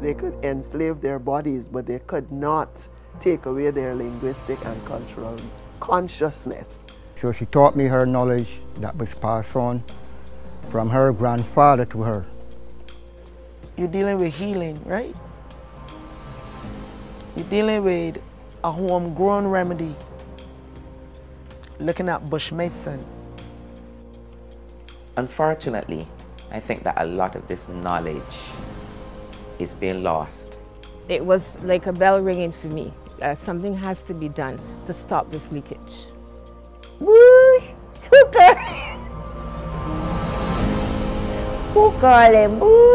they could enslave their bodies, but they could not take away their linguistic and cultural consciousness. So she taught me her knowledge that was passed on from her grandfather to her. You're dealing with healing, right? You're dealing with a homegrown remedy. Looking at bush medicine. Unfortunately, I think that a lot of this knowledge is being lost. It was like a bell ringing for me. Uh, something has to be done to stop this leakage. Bush! Who call him? Bush!